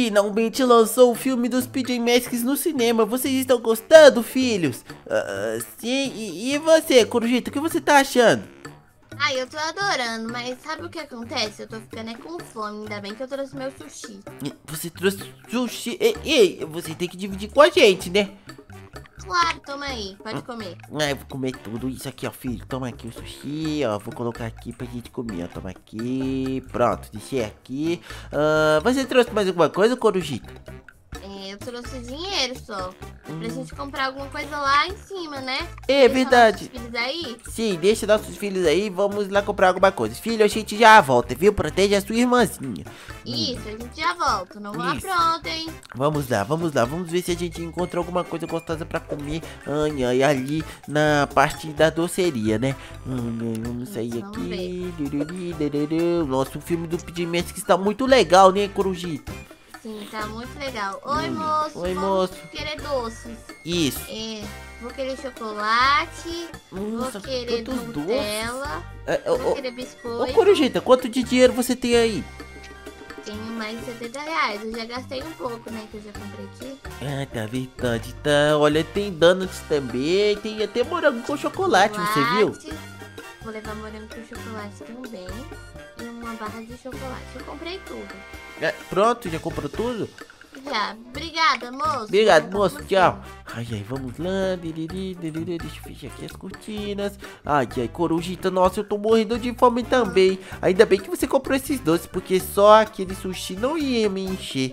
Finalmente lançou o filme dos PJ Masks no cinema. Vocês estão gostando, filhos? Uh, sim, e, e você, Corujito, o que você tá achando? Ai, eu tô adorando, mas sabe o que acontece? Eu tô ficando é com fome, ainda bem que eu trouxe meu sushi. Você trouxe sushi? Ei, ei, você tem que dividir com a gente, né? Claro, toma aí, pode comer. Ah, eu vou comer tudo isso aqui, ó, filho. Toma aqui o sushi, ó. Vou colocar aqui pra gente comer, ó. Toma aqui. Pronto, deixei aqui. Uh, você trouxe mais alguma coisa, Corujito? Trouxe dinheiro só. Hum. Pra gente comprar alguma coisa lá em cima, né? É deixa verdade. filhos aí? Sim, deixa nossos filhos aí. Vamos lá comprar alguma coisa. Filho, a gente já volta, viu? Proteja a sua irmãzinha. Isso, hum. a gente já volta. Não vá pronto, hein? Vamos lá, vamos lá. Vamos ver se a gente encontra alguma coisa gostosa pra comer. Ai, ai, ali na parte da doceria, né? Hum, vamos sair aqui. Vamos Nossa, o filme do Pidimento que está muito legal, né, Corujito? Sim, tá muito legal. Oi, hum. moço. Oi, moço. Vou querer doces. Isso. É, vou querer chocolate. Nossa, vou querer Nutella. É, vou querer biscoito. Ô, Corujita, quanto de dinheiro você tem aí? Tenho mais de 70 reais. Eu já gastei um pouco, né? Que eu já comprei aqui. Ah, tá verdade. Tá. Olha, tem donuts também. Tem até morango com chocolate, chocolate. você viu? Vou levar morango com chocolate também. E uma barra de chocolate. Eu comprei tudo. É, pronto, já comprou tudo? Já. Obrigada, moço. Obrigado, moço. Tchau. Ai, ai, vamos lá. Deixa eu fechar aqui as cortinas. Ai, ai, corujita. Nossa, eu tô morrendo de fome também. Ainda bem que você comprou esses doces, porque só aquele sushi não ia me encher.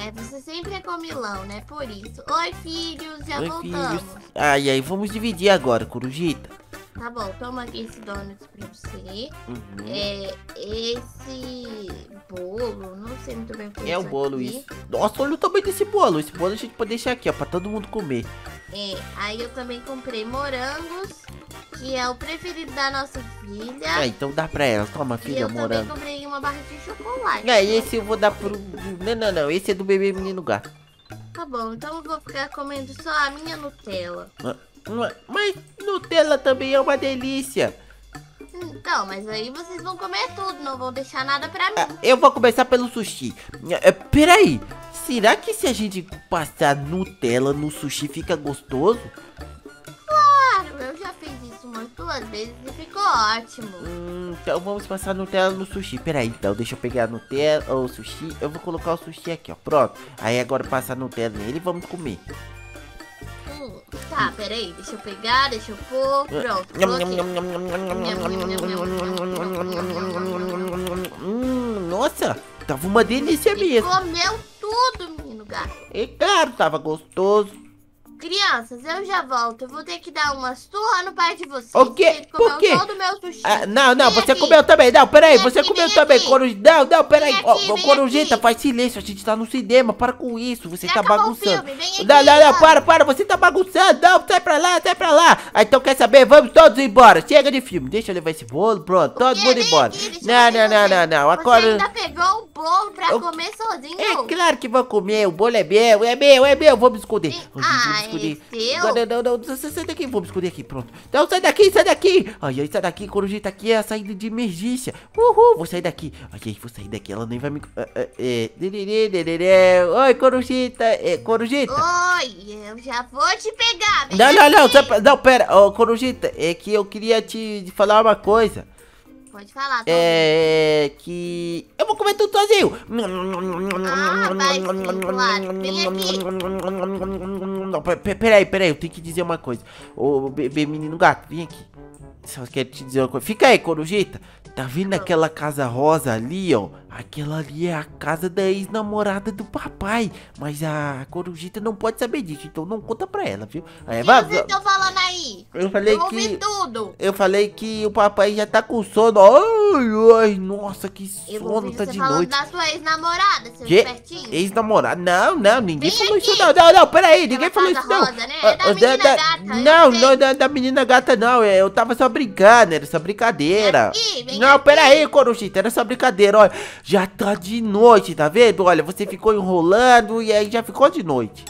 É, você sempre é comilão, né? Por isso. Oi, filhos. Já Oi, voltamos. Filhos. Ai, ai, vamos dividir agora, corujita. Tá bom, toma aqui esse donuts pra você. Uhum. É, esse sei muito bem o que é. É o bolo aqui. isso. Nossa, olha o tamanho desse bolo. Esse bolo a gente pode deixar aqui, ó, pra todo mundo comer. É, aí eu também comprei morangos, que é o preferido da nossa filha. É, então dá pra ela. Toma, filha, e eu morango. Eu também comprei uma barra de chocolate. É, esse eu vou dar pro... Não, não, não. Esse é do bebê menino gato. Tá bom, então eu vou ficar comendo só a minha Nutella. Ah, mas Nutella também é uma delícia. Então, mas aí vocês vão comer tudo, não vão deixar nada pra mim. Ah, eu vou começar pelo sushi. É, peraí, será que se a gente passar Nutella no sushi fica gostoso? Claro, eu já fiz isso umas duas vezes e ficou ótimo. Hum, então vamos passar Nutella no sushi. Peraí, então, deixa eu pegar a Nutella, o sushi. Eu vou colocar o sushi aqui, ó. Pronto. Aí agora passar Nutella nele e vamos comer. Tá, peraí, deixa eu pegar, deixa eu pôr. Pronto. nossa, tava uma delícia mesmo. Comeu tudo, menino gato. É claro, tava gostoso. Crianças, eu já volto. Eu vou ter que dar uma surra no pai de vocês. O quê? Por quê? todo meu sushi. Ah, não, não, vem você aqui. comeu também. Não, peraí, vem você aqui, comeu também. Corujita. Não, não, peraí. Ô, Corujita, faz silêncio. A gente tá no cinema. Para com isso. Você já tá bagunçando. Filme, não, não, não, para, para. Você tá bagunçando. Não, sai pra lá, sai pra lá. Ah, então quer saber? Vamos todos embora. Chega de filme. Deixa eu levar esse bolo. Pronto, todo mundo embora. Aqui, não, não, não, não, não. Agora. Você ainda pegou o bolo pra eu... comer sozinho? É claro que vou comer. O bolo é meu, é meu, é meu. Vou me esconder. Me esconder. Seu? Não, não, não, sai daqui, vou me esconder aqui, pronto. Não, sai daqui, sai daqui. Ai, ai, sai daqui, corujita aqui é a saída de emergência. Uhul, vou sair daqui. Ai, ai, vou sair daqui, ela nem vai me... É, Oi, corujita, é, corujita. Oi, eu já vou te pegar, Não, não, não, não, pera, corujita, é que eu queria te falar uma coisa. Pode falar, É que eu vou comer tudo sozinho. Ah, vai, claro. Vem aqui. Peraí, peraí, eu tenho que dizer uma coisa. Ô, bebê menino gato, vem aqui. Só quero te dizer uma coisa. Fica aí, corujita. Tá vendo aquela casa rosa ali, ó? Aquela ali é a casa da ex-namorada do papai. Mas a Corujita não pode saber disso, então não conta pra ela, viu? É, vocês estão falando aí? Eu falei eu que... tudo. Eu falei que o papai já tá com sono. Ai, ai, nossa, que sono, tá de noite. da sua ex-namorada, seu espertinho. Ex-namorada? Não, não, ninguém Vem falou aqui. isso não. Não, não, peraí, ninguém falou isso não. Rosa, né? É da menina da, gata. Não, não, da, da menina gata não. É, eu tava só brincando, era só brincadeira. Vem aqui, não, peraí, Corujita, era só brincadeira, olha. Já tá de noite, tá vendo? Olha, você ficou enrolando e aí já ficou de noite.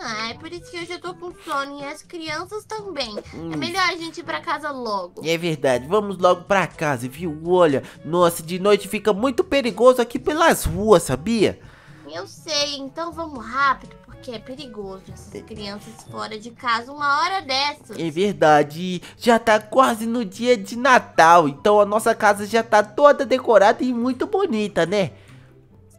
Ah, é por isso que eu já tô com sono e as crianças também. Hum. É melhor a gente ir pra casa logo. É verdade, vamos logo pra casa, viu? Olha, nossa, de noite fica muito perigoso aqui pelas ruas, sabia? Eu sei, então vamos rápido, porque é perigoso essas crianças fora de casa uma hora dessas. É verdade, já tá quase no dia de Natal, então a nossa casa já tá toda decorada e muito bonita, né?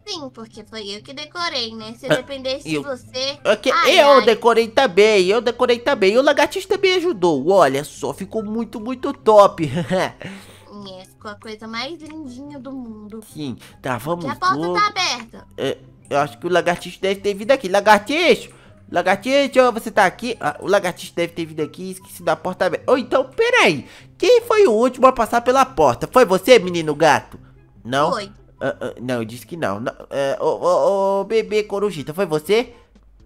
Sim, porque foi eu que decorei, né? Se eu ah, dependesse eu, de você. Okay, ai, eu ai. decorei também, eu decorei também. E o lagartix também ajudou. Olha só, ficou muito, muito top. é, ficou a coisa mais lindinha do mundo. Sim, tá, vamos. E a porta tá aberta. É, eu acho que o lagartix deve ter vindo aqui. Lagartix! Lagartix, você tá aqui? Ah, o lagartix deve ter vindo aqui e esqueci da porta aberta. Ou oh, então, peraí. Quem foi o último a passar pela porta? Foi você, menino gato? Não? Foi. Uh, uh, não, eu disse que não. não uh, ô, bebê Corujita, foi você?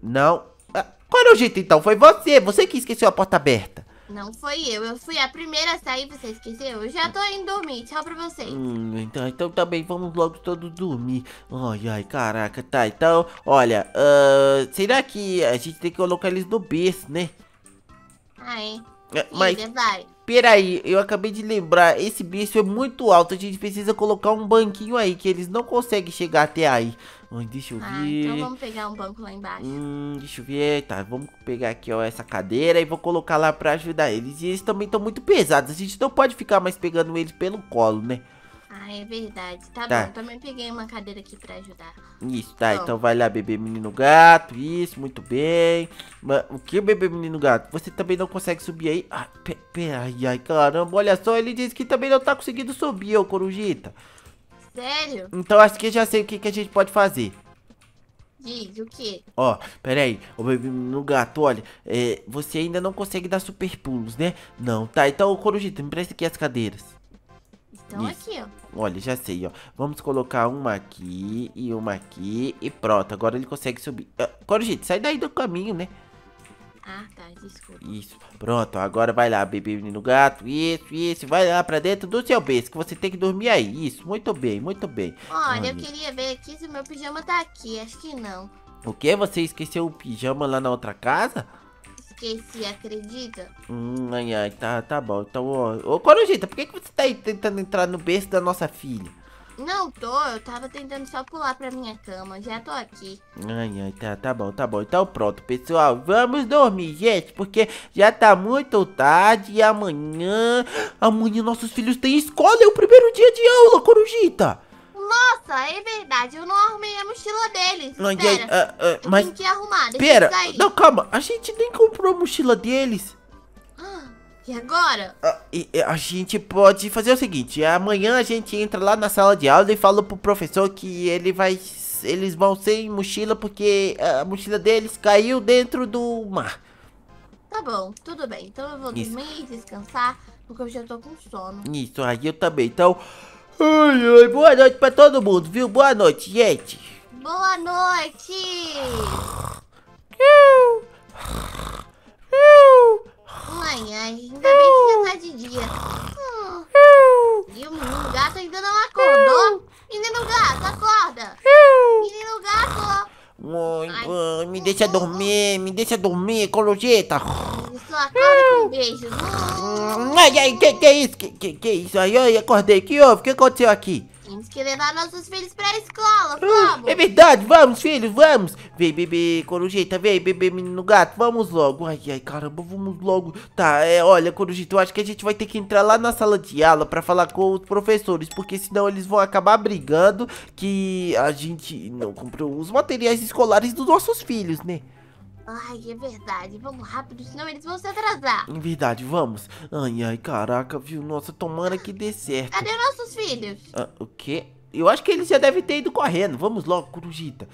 Não. Uh, Corujita, então, foi você. Você que esqueceu a porta aberta. Não foi eu. Eu fui a primeira a sair, você esqueceu? Eu já tô indo dormir. Tchau pra vocês. Hum, então, então também vamos logo todos dormir. Ai, ai, caraca, tá. Então, olha, uh, será que a gente tem que colocar eles no berço, né? Ah, é? é mas, vai. Peraí, eu acabei de lembrar, esse bicho é muito alto, a gente precisa colocar um banquinho aí, que eles não conseguem chegar até aí. Ai, deixa eu ah, ver. então vamos pegar um banco lá embaixo. Hum, deixa eu ver, tá, vamos pegar aqui, ó, essa cadeira e vou colocar lá pra ajudar eles. E eles também estão muito pesados, a gente não pode ficar mais pegando eles pelo colo, né? Ah, é verdade. Tá, tá, bom, também peguei uma cadeira aqui pra ajudar. Isso, tá, bom. então vai lá, bebê menino gato. Isso, muito bem. Mas, o que, bebê menino gato? Você também não consegue subir aí? Ah, ai, ai, caramba, olha só, ele disse que também não tá conseguindo subir, ô Corujita. Sério? Então acho que já sei o que, que a gente pode fazer. Diz, o quê? Ó, pera aí, ô bebê menino gato, olha, é, você ainda não consegue dar super pulos, né? Não, tá, então, Corujita, me presta aqui as cadeiras. Então Isso. aqui, ó. Olha, já sei, ó. Vamos colocar uma aqui e uma aqui e pronto. Agora ele consegue subir. Uh, Corujito, sai daí do caminho, né? Ah, tá, desculpa. Isso, pronto. Agora vai lá, bebê menino gato. Isso, isso. Vai lá pra dentro do seu berço, que você tem que dormir aí. Isso, muito bem, muito bem. Olha, eu queria ver aqui se o meu pijama tá aqui. Acho que não. O que? Você esqueceu o pijama lá na outra casa? Esqueci, acredita? Hum, ai, ai, tá, tá bom. Então. Ô, Corujita, por que, que você tá aí tentando entrar no berço da nossa filha? Não tô, eu tava tentando só pular pra minha cama, já tô aqui. Ai, ai, tá, tá bom, tá bom. Então pronto, pessoal, vamos dormir, gente, porque já tá muito tarde e amanhã... Amanhã nossos filhos têm escola, é o primeiro dia de aula, Corujita. Nossa, é verdade. Eu não arrumei a mochila deles. Não, Pera, mas... Tem que arrumar. Deixa Pera, não, calma. A gente nem comprou a mochila deles. E agora? Uh, a gente pode fazer o seguinte. Amanhã a gente entra lá na sala de aula e fala pro professor que ele vai... Eles vão sem mochila porque a mochila deles caiu dentro do mar. Tá bom, tudo bem. Então eu vou Isso. dormir, descansar, porque eu já tô com sono. Isso, aí eu também. Então... Ai, ai, boa noite pra todo mundo, viu? Boa noite, gente. Boa noite. Ai, ai, ainda bem que já tá de dia. E o menino gato ainda não acordou. Menino gato, acorda. Menino gato. Ai, ai, me deixa dormir, me deixa dormir, colojeta. Só acorda com beijos. Ai, ai, que que é isso? Que, que, que é isso? Ai, ai, acordei. Que houve? O que aconteceu aqui? Temos que levar nossos filhos pra escola, vamos. É verdade, vamos, filhos, vamos. Vem, bebê corujita, vem, bebê menino gato, vamos logo. Ai, ai, caramba, vamos logo. Tá, é, olha, corujita, eu acho que a gente vai ter que entrar lá na sala de aula pra falar com os professores, porque senão eles vão acabar brigando que a gente não comprou os materiais escolares dos nossos filhos, né? Ai, é verdade. Vamos rápido, senão eles vão se atrasar. Em verdade, vamos. Ai, ai, caraca, viu? Nossa, tomara que dê certo. Cadê nossos filhos? Ah, o quê? Eu acho que eles já devem ter ido correndo. Vamos logo, Corujita.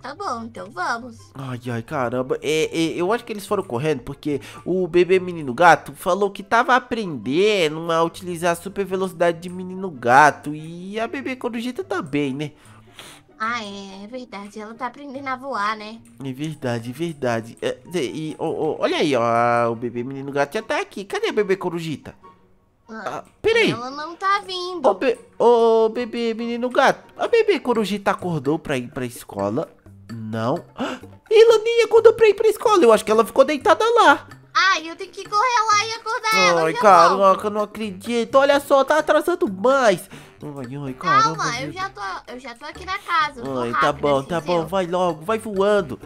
Tá bom, então vamos. Ai, ai, caramba. É, é, eu acho que eles foram correndo porque o bebê menino gato falou que tava aprendendo a utilizar a super velocidade de menino gato. E a bebê Corujita também, né? Ah, é, é verdade. Ela tá aprendendo a voar, né? É verdade, é verdade. É, e, oh, oh, olha aí, ó. O bebê menino gato já tá aqui. Cadê a bebê corujita? Ah, ah, peraí. Ela não tá vindo. Ô, be oh, bebê menino gato. A bebê corujita acordou pra ir pra escola? Não. Ela nem acordou pra ir pra escola. Eu acho que ela ficou deitada lá. Ai, eu tenho que correr lá e acordar ela. Ai, caraca, não acredito. Olha só, tá atrasando mais. Ai, ai, caramba. Calma, eu já, tô, eu já tô aqui na casa. Ai, tá bom, assim, tá bom. Vai logo, vai voando.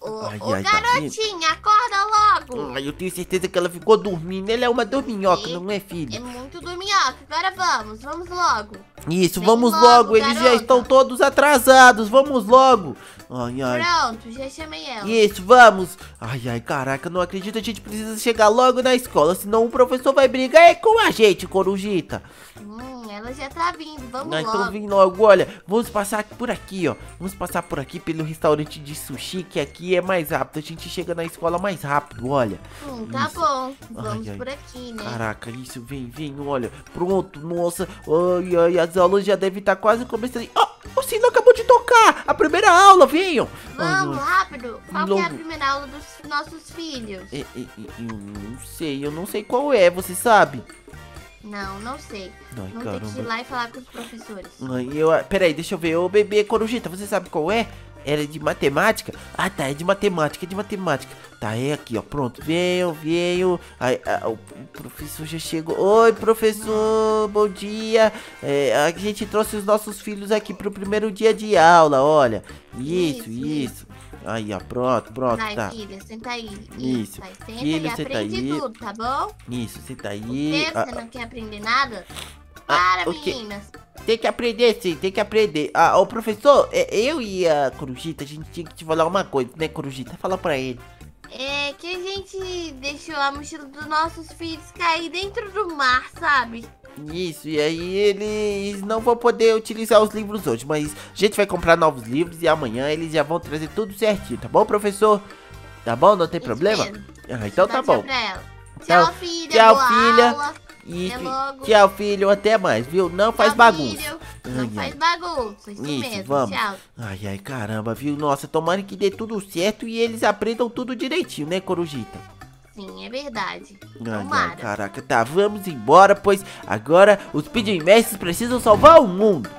Ô, ai, ô ai, tá garotinha, tá acorda logo. Ai, eu tenho certeza que ela ficou dormindo. Ela é uma dorminhoca, e... não é, filho? É muito dorminhoca. Agora vamos, vamos logo. Isso, Vem vamos logo. logo. Eles já estão todos atrasados. Vamos logo. Ai, ai. Pronto, já chamei ela. Isso, vamos. Ai, ai, caraca, não acredito. A gente precisa chegar logo na escola, senão o professor vai brigar com a gente, Corujita. Hum ela já tá vindo, vamos ah, então logo. Então vem logo, olha, vamos passar por aqui, ó. Vamos passar por aqui pelo restaurante de sushi, que aqui é mais rápido. A gente chega na escola mais rápido, olha. Hum, tá isso. bom, vamos ai, por aqui, né? Caraca, isso, vem, vem, olha. Pronto, nossa, ai, ai, as aulas já devem estar tá quase começando. Ó, oh, o sino acabou de tocar, a primeira aula, venham. Vamos, ai, rápido. Qual logo... é a primeira aula dos nossos filhos? É, é, é, eu não sei, eu não sei qual é, você sabe? Não, não sei. Ai, Vamos caramba. ter que ir lá e falar com os professores. Ai, eu, peraí, deixa eu ver. Ô, bebê Corujita, você sabe qual é? Era de matemática? Ah, tá, é de matemática, é de matemática. Tá, é aqui, ó, pronto. Veio, veio. Ai, a, o professor já chegou. Oi, professor, bom dia. É, a gente trouxe os nossos filhos aqui pro primeiro dia de aula, olha. Isso, isso. isso. Aí, ó, pronto, pronto, Vai, tá. filha, senta aí. Isso. Vai, senta filho, e senta aí. tudo, tá bom? Isso, senta aí. Você, ah, você não quer aprender nada? Ah, Para, meninas. Tem que aprender, sim, tem que aprender. Ah, o professor, é, eu e a Corujita, a gente tinha que te falar uma coisa, né, Corujita? Fala pra ele. É que a gente deixou a mochila dos nossos filhos cair dentro do mar, sabe? Isso, e aí eles não vão poder utilizar os livros hoje, mas a gente vai comprar novos livros e amanhã eles já vão trazer tudo certinho, tá bom, professor? Tá bom? Não tem Isso problema? Ah, então tá bom. Tchau, então, filha. Tchau, filha. Aula. E tchau, filho. Até mais, viu? Não faz bagunça. Não ai, faz bagunça. Isso, isso mesmo. Vamos. Tchau. Ai, ai, caramba, viu? Nossa, tomara que dê tudo certo e eles aprendam tudo direitinho, né, Corujita? Sim, é verdade. Ai, ai, caraca, tá, vamos embora, pois agora os Speed Mestres precisam salvar o mundo.